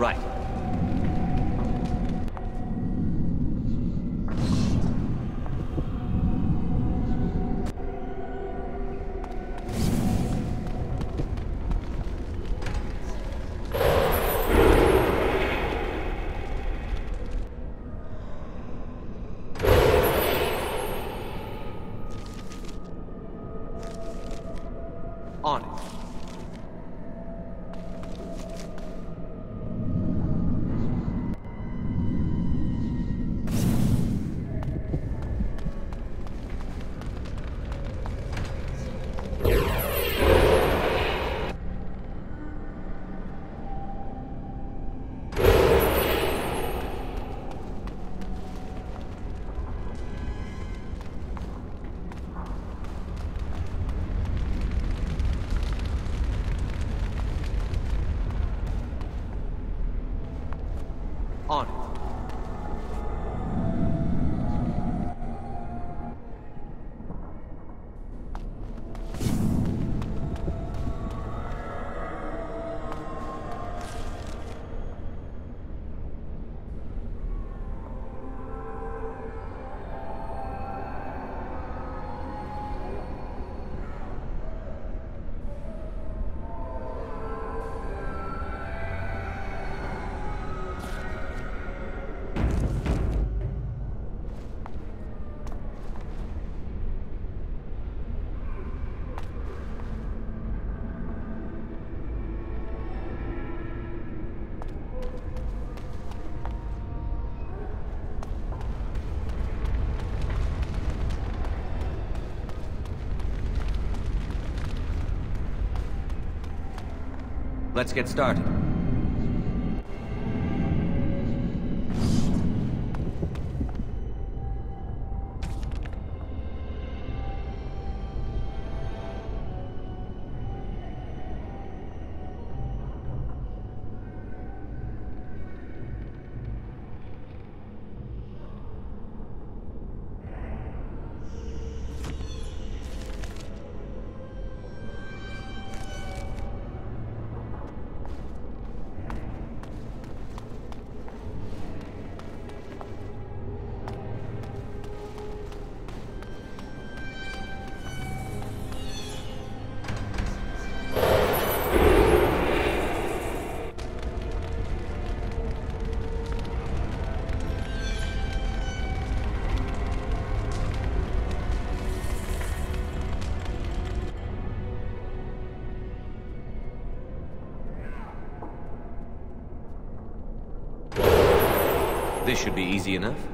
Right. On it. Let's get started. This should be easy enough.